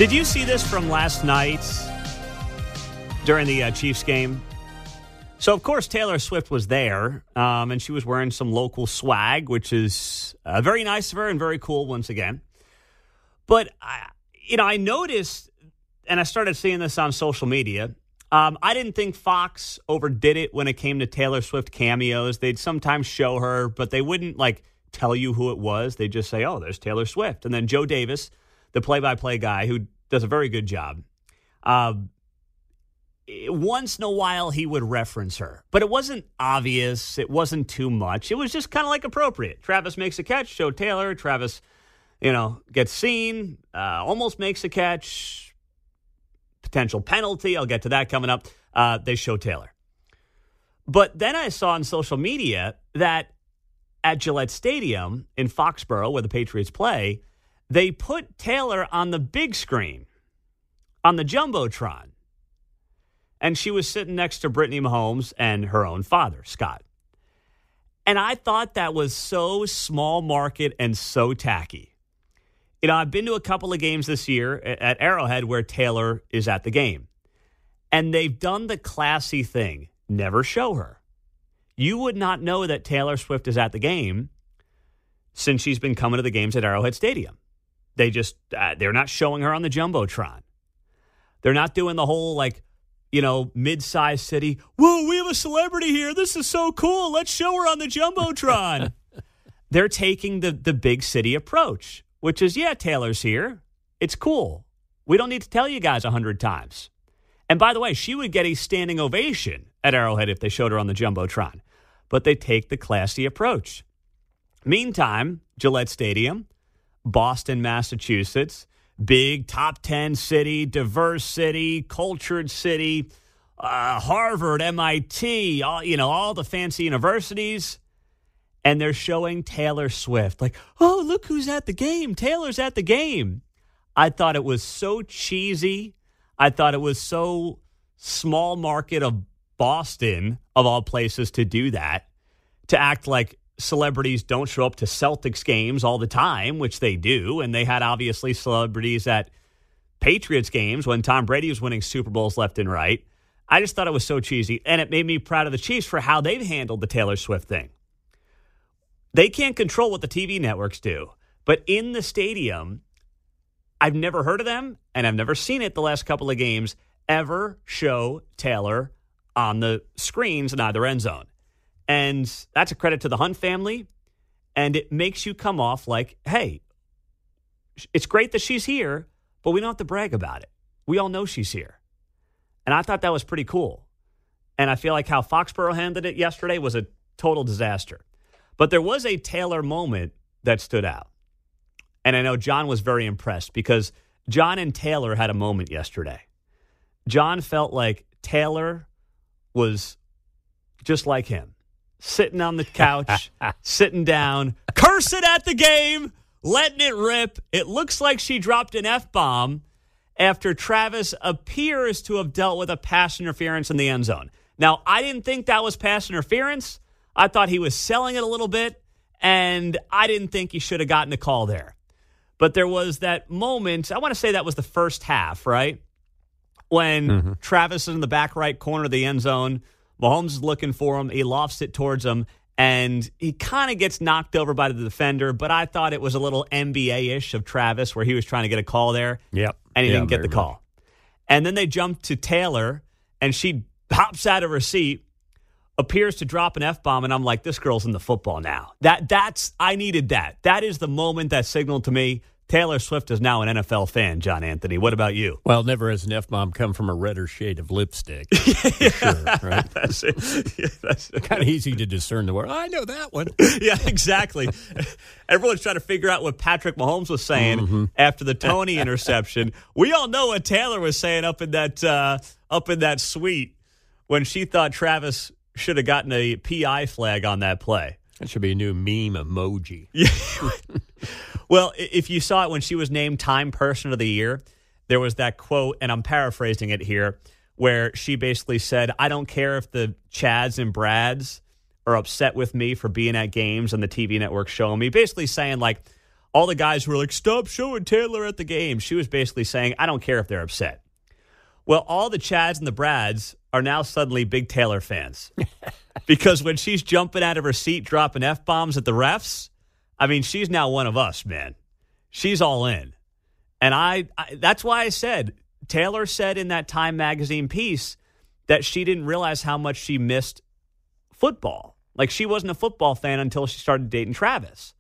[SPEAKER 1] Did you see this from last night during the uh, Chiefs game? So, of course, Taylor Swift was there, um, and she was wearing some local swag, which is uh, very nice of her and very cool once again. But, I, you know, I noticed, and I started seeing this on social media. Um, I didn't think Fox overdid it when it came to Taylor Swift cameos. They'd sometimes show her, but they wouldn't like tell you who it was. They'd just say, oh, there's Taylor Swift. And then Joe Davis, the play by play guy who does a very good job. Uh, once in a while, he would reference her, but it wasn't obvious. It wasn't too much. It was just kind of like appropriate. Travis makes a catch, show Taylor. Travis, you know, gets seen, uh, almost makes a catch, potential penalty. I'll get to that coming up. Uh, they show Taylor. But then I saw on social media that at Gillette Stadium in Foxborough, where the Patriots play, they put Taylor on the big screen, on the Jumbotron. And she was sitting next to Brittany Mahomes and her own father, Scott. And I thought that was so small market and so tacky. You know, I've been to a couple of games this year at Arrowhead where Taylor is at the game. And they've done the classy thing never show her. You would not know that Taylor Swift is at the game since she's been coming to the games at Arrowhead Stadium. They just, uh, they're not showing her on the Jumbotron. They're not doing the whole like, you know, mid sized city. Whoa, we have a celebrity here. This is so cool. Let's show her on the Jumbotron. they're taking the, the big city approach, which is, yeah, Taylor's here. It's cool. We don't need to tell you guys a hundred times. And by the way, she would get a standing ovation at Arrowhead if they showed her on the Jumbotron. But they take the classy approach. Meantime, Gillette Stadium, Boston, Massachusetts, big top 10 city, diverse city, cultured city, uh, Harvard, MIT, all, you know, all the fancy universities. And they're showing Taylor Swift, like, oh, look who's at the game. Taylor's at the game. I thought it was so cheesy. I thought it was so small market of Boston, of all places, to do that, to act like celebrities don't show up to Celtics games all the time, which they do. And they had obviously celebrities at Patriots games when Tom Brady was winning Super Bowls left and right. I just thought it was so cheesy. And it made me proud of the Chiefs for how they've handled the Taylor Swift thing. They can't control what the TV networks do. But in the stadium, I've never heard of them and I've never seen it the last couple of games ever show Taylor on the screens in either end zone. And that's a credit to the Hunt family. And it makes you come off like, hey, it's great that she's here, but we don't have to brag about it. We all know she's here. And I thought that was pretty cool. And I feel like how Foxborough handled it yesterday was a total disaster. But there was a Taylor moment that stood out. And I know John was very impressed because John and Taylor had a moment yesterday. John felt like Taylor was just like him sitting on the couch, sitting down, cursing at the game, letting it rip. It looks like she dropped an F bomb after Travis appears to have dealt with a pass interference in the end zone. Now, I didn't think that was pass interference. I thought he was selling it a little bit, and I didn't think he should have gotten a call there. But there was that moment, I want to say that was the first half, right? When mm-hmm. Travis is in the back right corner of the end zone Mahomes is looking for him. He lofts it towards him, and he kind of gets knocked over by the defender. But I thought it was a little NBA ish of Travis where he was trying to get a call there.
[SPEAKER 2] Yep.
[SPEAKER 1] And he
[SPEAKER 2] yeah,
[SPEAKER 1] didn't get the
[SPEAKER 2] much.
[SPEAKER 1] call. And then they jump to Taylor, and she hops out of her seat, appears to drop an F bomb, and I'm like, this girl's in the football now. That That's, I needed that. That is the moment that signaled to me Taylor Swift is now an NFL fan, John Anthony. What about you?
[SPEAKER 2] Well, never has an F bomb come from a redder shade of lipstick. For sure, right?
[SPEAKER 1] That's it. Yeah, that's it.
[SPEAKER 2] kind of easy to discern the word. I know that one.
[SPEAKER 1] yeah, exactly. Everyone's trying to figure out what Patrick Mahomes was saying
[SPEAKER 2] Mm-hmm.
[SPEAKER 1] after the Toney interception. We all know what Taylor was saying up in that uh, up in that suite when she thought Travis should have gotten a PI flag on that play.
[SPEAKER 2] That should be a new meme emoji.
[SPEAKER 1] Well, if you saw it when she was named Time Person of the Year, there was that quote, and I'm paraphrasing it here, where she basically said, I don't care if the Chads and Brads are upset with me for being at games and the TV network showing me. Basically saying, like, all the guys who were like, stop showing Taylor at the game. She was basically saying, I don't care if they're upset. Well, all the Chads and the Brads are now suddenly big Taylor fans because when she's jumping out of her seat, dropping F bombs at the refs, I mean, she's now one of us, man. She's all in. And I, I that's why I said Taylor said in that Time magazine piece that she didn't realize how much she missed football. Like she wasn't a football fan until she started dating Travis.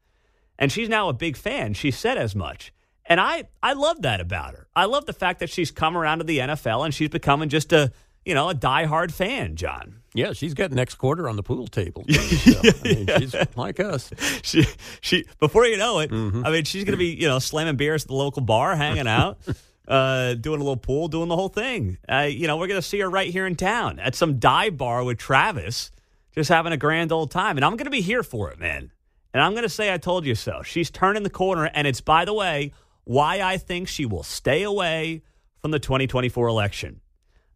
[SPEAKER 1] And she's now a big fan. She said as much. And I I love that about her. I love the fact that she's come around to the NFL and she's becoming just a, you know, a diehard fan, John.
[SPEAKER 2] Yeah, she's got next quarter on the pool table. so, I mean, she's like us.
[SPEAKER 1] she she before you know it, I mean, she's gonna be you know slamming beers at the local bar, hanging out, uh, doing a little pool, doing the whole thing. Uh, you know, we're gonna see her right here in town at some dive bar with Travis, just having a grand old time, and I'm gonna be here for it, man. And I'm gonna say I told you so. She's turning the corner, and it's by the way why I think she will stay away from the 2024 election.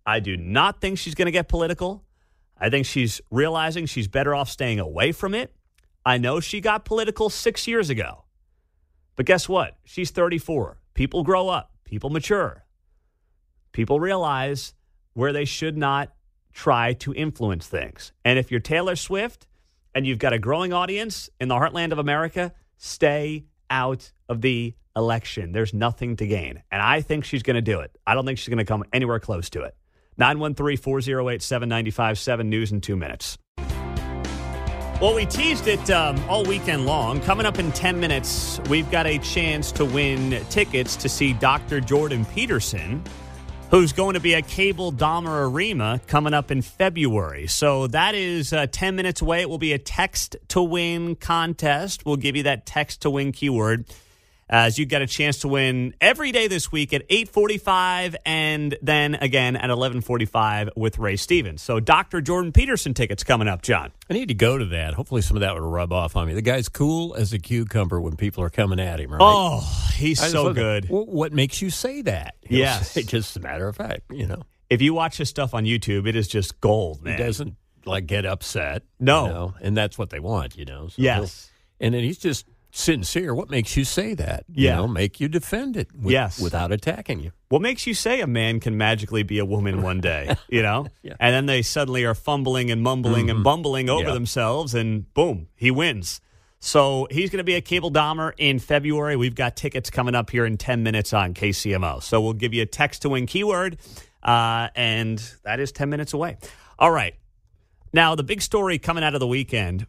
[SPEAKER 1] I do not think she's going to get political. I think she's realizing she's better off staying away from it. I know she got political six years ago. But guess what? She's 34. People grow up, people mature. People realize where they should not try to influence things. And if you're Taylor Swift and you've got a growing audience in the heartland of America, stay out of the election. There's nothing to gain. And I think she's going to do it. I don't think she's going to come anywhere close to it. 913 408 7957 news in two minutes. Well, we teased it um, all weekend long. Coming up in 10 minutes, we've got a chance to win tickets to see Dr. Jordan Peterson, who's going to be at Cable Dahmer Arena coming up in February. So that is uh, 10 minutes away. It will be a text to win contest. We'll give you that text to win keyword as you get a chance to win every day this week at 8.45 and then again at 11.45 with ray stevens so dr jordan peterson tickets coming up john
[SPEAKER 2] I need to go to that. Hopefully, some of that would rub off on me. The guy's cool as a cucumber when people are coming at him, right?
[SPEAKER 1] oh he's so
[SPEAKER 2] look at-
[SPEAKER 1] good
[SPEAKER 2] what makes you say that? He'll
[SPEAKER 1] Yes.
[SPEAKER 2] just a matter of fact, you know,
[SPEAKER 1] if you watch his stuff on youtube it is just gold man
[SPEAKER 2] he doesn't like get upset.
[SPEAKER 1] No.
[SPEAKER 2] you know, and that's what they want, you know. So
[SPEAKER 1] Yes.
[SPEAKER 2] and then he's just sincere. What makes you say that? You know, make you defend it. with-
[SPEAKER 1] Yes.
[SPEAKER 2] without attacking you.
[SPEAKER 1] what makes you say a man can magically be a woman one day you know
[SPEAKER 2] Yeah.
[SPEAKER 1] and then they suddenly are fumbling and mumbling and bumbling over
[SPEAKER 2] Yeah.
[SPEAKER 1] themselves and boom he wins so he's going to be a Cable Dahmer in February. We've got tickets coming up here in 10 minutes on KCMO. So we'll give you a text to win keyword, uh, and that is 10 minutes away. All right. Now, the big story coming out of the weekend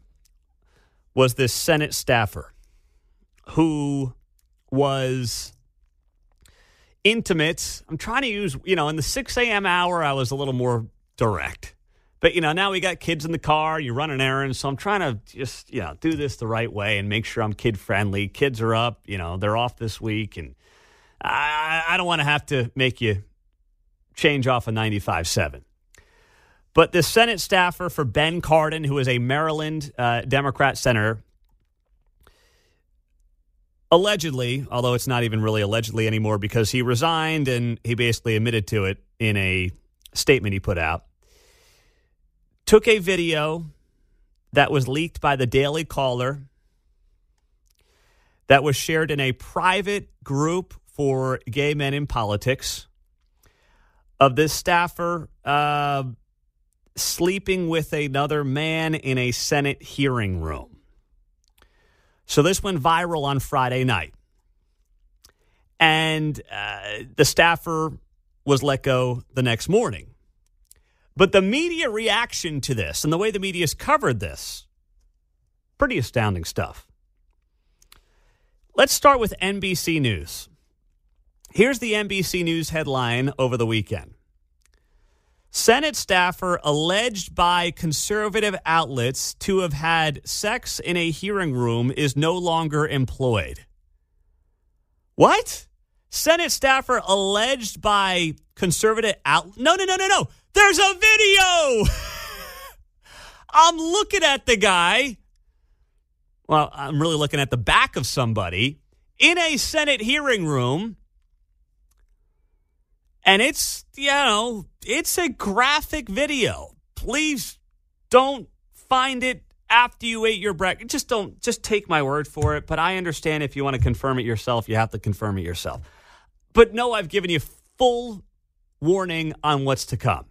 [SPEAKER 1] was this Senate staffer who was intimate. I'm trying to use, you know, in the 6 a.m. hour, I was a little more direct. But, you know, now we got kids in the car, you're running errands. So I'm trying to just, you know, do this the right way and make sure I'm kid friendly. Kids are up, you know, they're off this week. And I, I don't want to have to make you change off a 95-7. But the Senate staffer for Ben Cardin, who is a Maryland uh, Democrat senator, allegedly, although it's not even really allegedly anymore because he resigned and he basically admitted to it in a statement he put out, took a video that was leaked by the Daily Caller that was shared in a private group for gay men in politics of this staffer uh, sleeping with another man in a Senate hearing room. So this went viral on Friday night. And uh, the staffer was let go the next morning. But the media reaction to this and the way the media's covered this, pretty astounding stuff. Let's start with NBC News. Here's the NBC News headline over the weekend Senate staffer alleged by conservative outlets to have had sex in a hearing room is no longer employed. What? Senate staffer alleged by conservative out No, no, no, no, no. There's a video. I'm looking at the guy. Well, I'm really looking at the back of somebody in a Senate hearing room. And it's, you know, it's a graphic video. Please don't find it after you ate your breakfast. Just don't, just take my word for it. But I understand if you want to confirm it yourself, you have to confirm it yourself. But no, I've given you full warning on what's to come.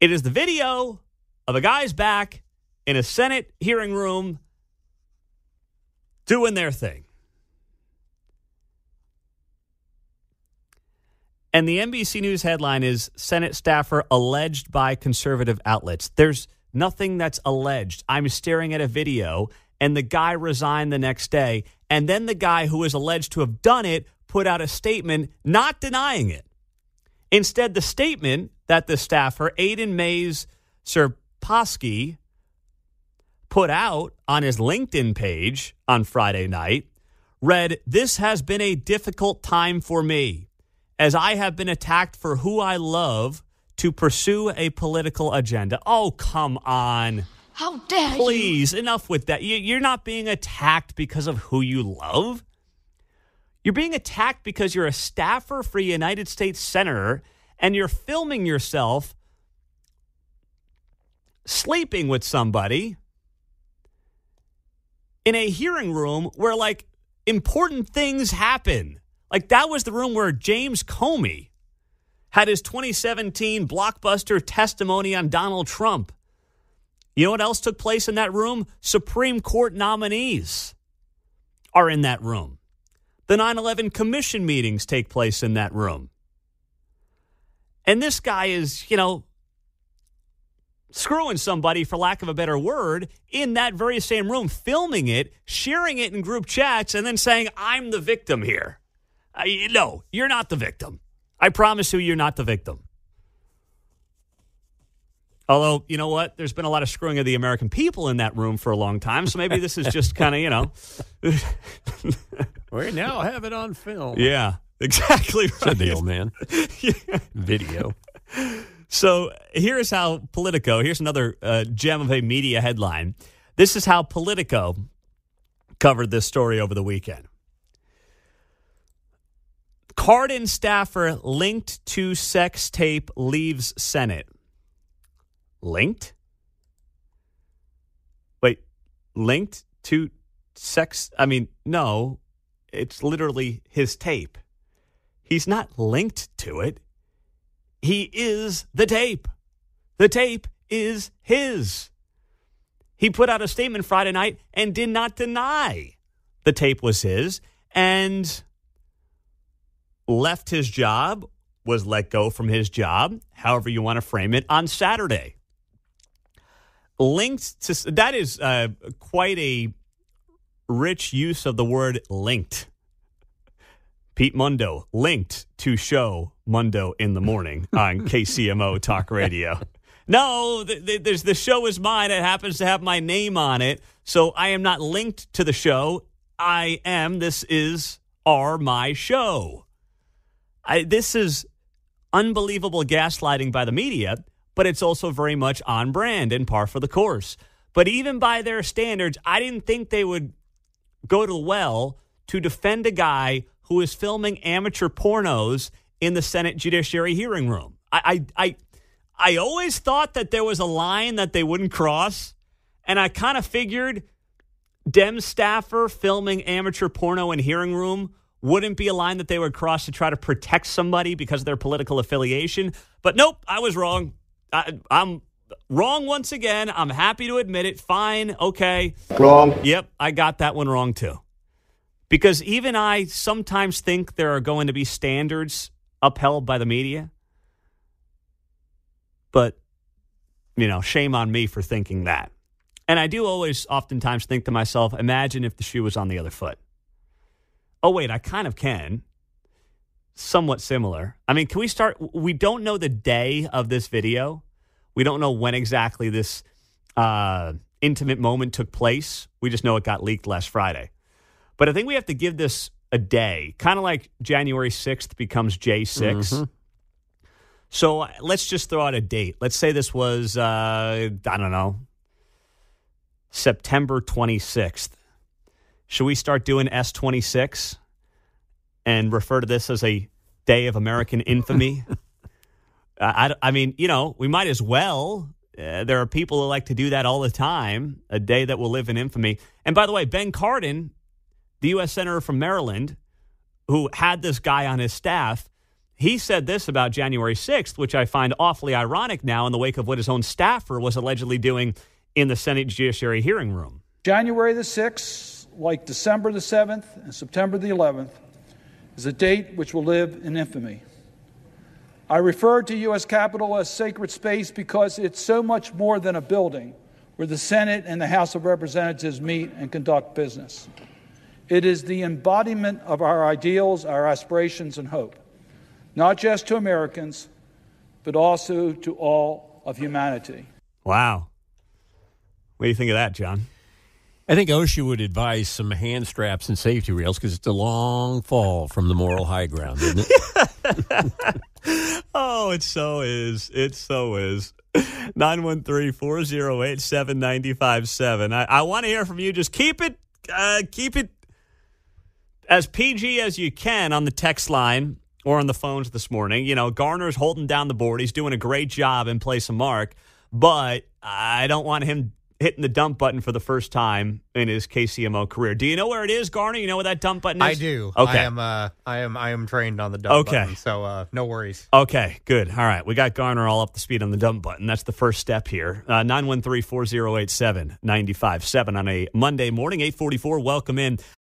[SPEAKER 1] It is the video of a guy's back in a Senate hearing room doing their thing. And the NBC News headline is Senate staffer alleged by conservative outlets. There's nothing that's alleged. I'm staring at a video, and the guy resigned the next day. And then the guy who is alleged to have done it put out a statement not denying it. Instead, the statement that the staffer, Aidan Maese Czeropski, put out on his LinkedIn page on Friday night read, This has been a difficult time for me as I have been attacked for who I love to pursue a political agenda. Oh, come on.
[SPEAKER 8] How dare you.
[SPEAKER 1] Please, enough with that. You- You're not being attacked because of who you love. You're being attacked because you're a staffer for a United States Senator and you're filming yourself sleeping with somebody in a hearing room where, like, important things happen. Like, that was the room where James Comey had his 2017 blockbuster testimony on Donald Trump. You know what else took place in that room? Supreme Court nominees are in that room. The 9 11 commission meetings take place in that room. And this guy is, you know, screwing somebody, for lack of a better word, in that very same room, filming it, sharing it in group chats, and then saying, I'm the victim here. Uh, no, you're not the victim. I promise you, you're not the victim. Although, you know what? There's been a lot of screwing of the American people in that room for a long time. So maybe this is just kind of, you know.
[SPEAKER 2] We now have it on film.
[SPEAKER 1] yeah, exactly right.
[SPEAKER 2] Said the old man. Video.
[SPEAKER 1] So here's how Politico, here's another uh, gem of a media headline. This is how Politico covered this story over the weekend. Cardin staffer linked to sex tape leaves Senate. Linked? Wait, linked to sex? I mean, no, it's literally his tape. He's not linked to it. He is the tape. The tape is his. He put out a statement Friday night and did not deny the tape was his and left his job, was let go from his job, however you want to frame it, on Saturday. Linked to that is uh, quite a rich use of the word linked. Pete Mundo linked to show Mundo in the morning on KCMO Talk Radio. No, th- th- there's the show is mine. It happens to have my name on it, so I am not linked to the show. I am. This is are my show. I, this is unbelievable gaslighting by the media, but it's also very much on brand and par for the course. But even by their standards, I didn't think they would go to the well to defend a guy who is filming amateur pornos in the Senate Judiciary hearing room. I, I, I, I always thought that there was a line that they wouldn't cross, and I kind of figured Dem staffer filming amateur porno in hearing room wouldn't be a line that they would cross to try to protect somebody because of their political affiliation. But nope, I was wrong. I, I'm wrong once again. I'm happy to admit it. Fine. Okay.
[SPEAKER 9] Wrong.
[SPEAKER 1] Yep, I got that one wrong too. Because even I sometimes think there are going to be standards upheld by the media. But, you know, shame on me for thinking that. And I do always oftentimes think to myself, imagine if the shoe was on the other foot. Oh, wait, I kind of can. Somewhat similar. I mean, can we start? We don't know the day of this video. We don't know when exactly this uh, intimate moment took place. We just know it got leaked last Friday. But I think we have to give this a day, kind of like January 6th becomes J6. So uh, let's just throw out a date. Let's say this was, uh, I don't know, September 26th. Should we start doing S26 and refer to this as a day of American infamy? uh, I, I mean, you know, we might as well. Uh, there are people who like to do that all the time, a day that will live in infamy. And by the way, Ben Cardin, the U.S. Senator from Maryland, who had this guy on his staff, he said this about January 6th, which I find awfully ironic now in the wake of what his own staffer was allegedly doing in the Senate Judiciary hearing room.
[SPEAKER 3] January the 6th, like December the 7th and September the 11th, is a date which will live in infamy. I refer to U.S. Capitol as sacred space because it's so much more than a building where the Senate and the House of Representatives meet and conduct business. It is the embodiment of our ideals, our aspirations, and hope, not just to Americans, but also to all of humanity.
[SPEAKER 1] Wow. What do you think of that, John?
[SPEAKER 2] I think OSHA would advise some hand straps and safety rails because it's a long fall from the moral high ground, isn't it?
[SPEAKER 1] Oh, it so is. It so is. 913 408 7957. I want to hear from you. Just keep it, uh, keep it as PG as you can on the text line or on the phones this morning. You know, Garner's holding down the board. He's doing a great job in place of Mark, but I don't want him hitting the dump button for the first time in his KCMO career. Do you know where it is, Garner? You know where that dump button is?
[SPEAKER 8] I do.
[SPEAKER 1] Okay.
[SPEAKER 8] I am. Uh, I am. I am trained on the dump
[SPEAKER 1] Okay.
[SPEAKER 8] button, so uh, no worries.
[SPEAKER 1] Okay, good. All right. We got Garner all up to speed on the dump button. That's the first step here. Uh, 913 4087 957 on a Monday morning, 844. Welcome in.